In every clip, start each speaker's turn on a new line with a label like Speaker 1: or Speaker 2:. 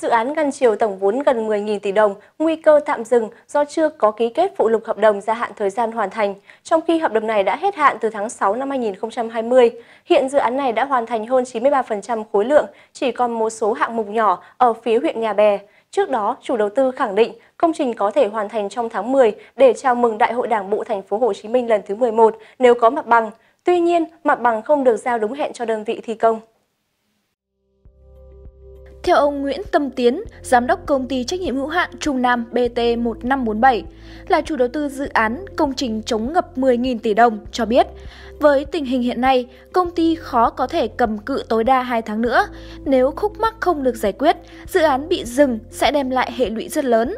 Speaker 1: dự án ngăn chiều tổng vốn gần 10.000 tỷ đồng, nguy cơ tạm dừng do chưa có ký kết phụ lục hợp đồng gia hạn thời gian hoàn thành, trong khi hợp đồng này đã hết hạn từ tháng 6 năm 2020. Hiện dự án này đã hoàn thành hơn 93% khối lượng, chỉ còn một số hạng mục nhỏ ở phía huyện Nhà Bè. Trước đó, chủ đầu tư khẳng định công trình có thể hoàn thành trong tháng 10 để chào mừng Đại hội Đảng bộ thành phố Hồ Chí Minh lần thứ 11 nếu có mặt bằng. Tuy nhiên, mặt bằng không được giao đúng hẹn cho đơn vị thi công.
Speaker 2: Theo ông Nguyễn Tâm Tiến, giám đốc công ty trách nhiệm hữu hạn Trung Nam BT1547, là chủ đầu tư dự án công trình chống ngập 10.000 tỷ đồng, cho biết, với tình hình hiện nay, công ty khó có thể cầm cự tối đa 2 tháng nữa. Nếu khúc mắc không được giải quyết, dự án bị dừng sẽ đem lại hệ lụy rất lớn.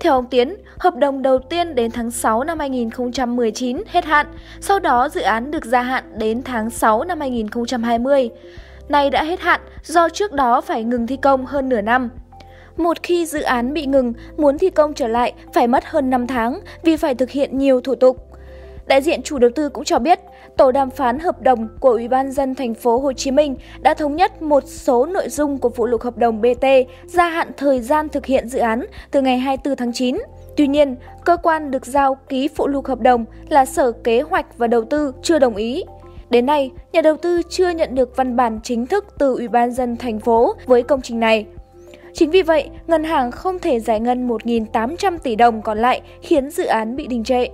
Speaker 2: Theo ông Tiến, hợp đồng đầu tiên đến tháng 6 năm 2019 hết hạn, sau đó dự án được gia hạn đến tháng 6 năm 2020 nay đã hết hạn do trước đó phải ngừng thi công hơn nửa năm. Một khi dự án bị ngừng, muốn thi công trở lại phải mất hơn 5 tháng vì phải thực hiện nhiều thủ tục. Đại diện chủ đầu tư cũng cho biết, tổ đàm phán hợp đồng của Ủy ban dân thành phố Hồ Chí Minh đã thống nhất một số nội dung của phụ lục hợp đồng BT gia hạn thời gian thực hiện dự án từ ngày 24 tháng 9. Tuy nhiên, cơ quan được giao ký phụ lục hợp đồng là Sở Kế hoạch và Đầu tư chưa đồng ý. Đến nay, nhà đầu tư chưa nhận được văn bản chính thức từ Ủy ban dân thành phố với công trình này. Chính vì vậy, ngân hàng không thể giải ngân 1.800 tỷ đồng còn lại khiến dự án bị đình trệ.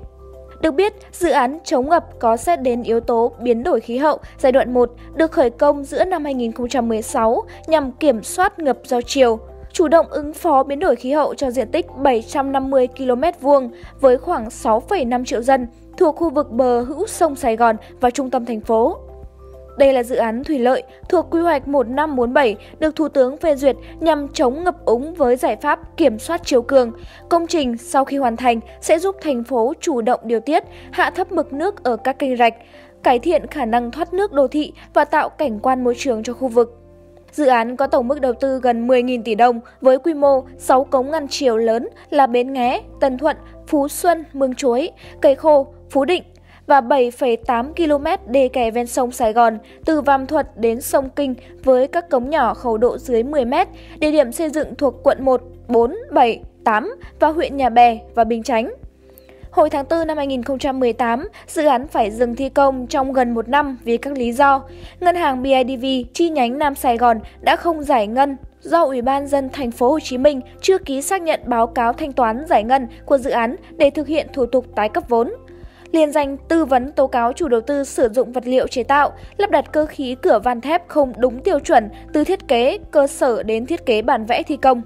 Speaker 2: Được biết, dự án chống ngập có xét đến yếu tố biến đổi khí hậu giai đoạn 1 được khởi công giữa năm 2016 nhằm kiểm soát ngập do chiều, chủ động ứng phó biến đổi khí hậu cho diện tích 750 km vuông với khoảng 6,5 triệu dân thuộc khu vực bờ hữu sông Sài Gòn và trung tâm thành phố. Đây là dự án thủy lợi thuộc quy hoạch 1547 được Thủ tướng phê duyệt nhằm chống ngập úng với giải pháp kiểm soát chiều cường. Công trình sau khi hoàn thành sẽ giúp thành phố chủ động điều tiết, hạ thấp mực nước ở các kênh rạch, cải thiện khả năng thoát nước đô thị và tạo cảnh quan môi trường cho khu vực. Dự án có tổng mức đầu tư gần 10.000 tỷ đồng với quy mô 6 cống ngăn chiều lớn là Bến Nghé, Tân Thuận, Phú Xuân, Mương Chuối, Cây Khô, Phú Định và 7,8 km đê kè ven sông Sài Gòn từ Vam Thuật đến sông Kinh với các cống nhỏ khẩu độ dưới 10 m, địa điểm xây dựng thuộc quận 1, 4, 7, 8 và huyện Nhà Bè và Bình Chánh. Hồi tháng 4 năm 2018, dự án phải dừng thi công trong gần một năm vì các lý do. Ngân hàng BIDV chi nhánh Nam Sài Gòn đã không giải ngân do Ủy ban dân thành phố Hồ Chí Minh chưa ký xác nhận báo cáo thanh toán giải ngân của dự án để thực hiện thủ tục tái cấp vốn liên danh tư vấn tố cáo chủ đầu tư sử dụng vật liệu chế tạo, lắp đặt cơ khí cửa van thép không đúng tiêu chuẩn từ thiết kế cơ sở đến thiết kế bản vẽ thi công.